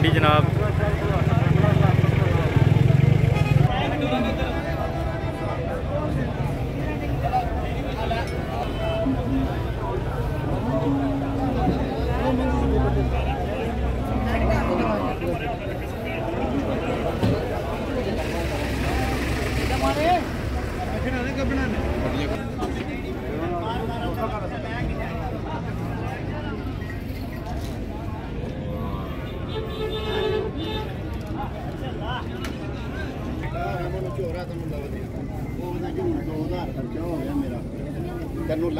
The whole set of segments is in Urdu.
منڈی جناب ਤੁਹਾਨੂੰ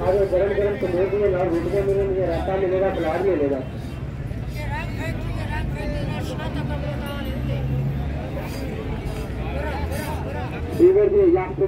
آج وہ گرم گرم تو دے دیے اور روٹیاں ملیں گی رائتا ملے گا، پلاٹ ملے گا۔ دیور جی یاد کو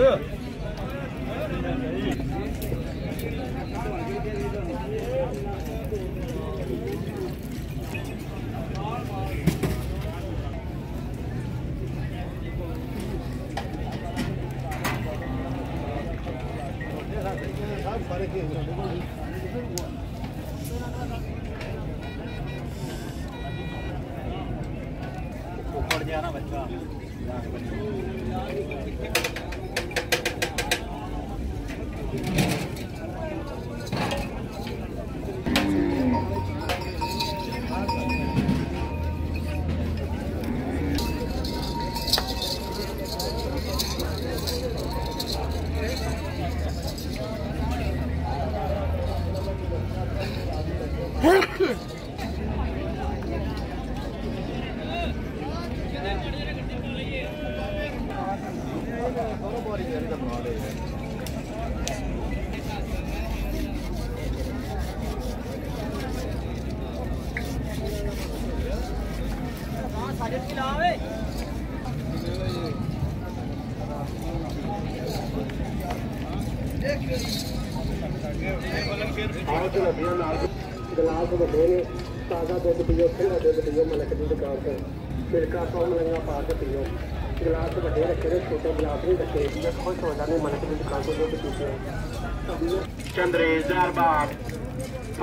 پڑا نا بچہ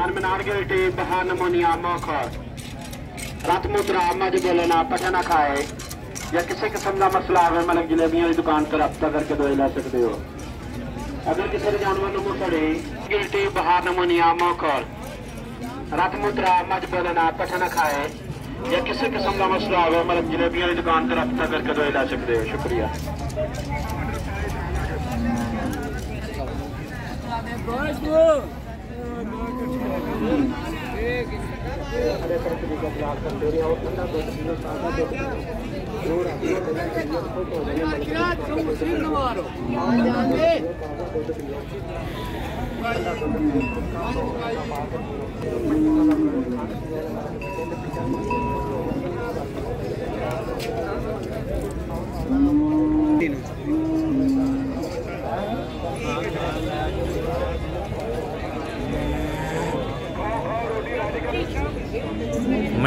گلاس گلٹی بہار رات مدرا مجھ بولنا کھائے یا کسی قسم کا مسئلہ آئے ملک جلیبیاں دکان پر رابطہ کر کے دوائی لے سکتے ہو اگر کسی نے جانور نمو سڑے گلٹی نمونیا رات مدرا مج بولنا پٹھا نہ کھائے یا کسی قسم کا مسئلہ آئے ملک جلیبیاں کی دکان پر رابطہ کر کے دوائی لے سکتے ہو شکریہ ہر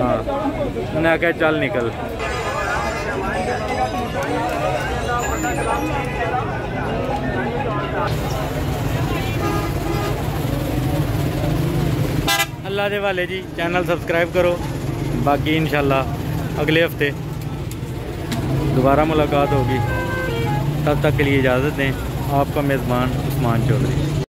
ہاں انہیں کہا چل نکل۔ اللہ دے والے جی چینل سبسکرائب کرو۔ باقی انشاءاللہ اگلے ہفتے دوبارہ ملاقات ہوگی۔ تب تک کے لیے اجازت دیں۔ آپ کا میزبان عثمان چودھری۔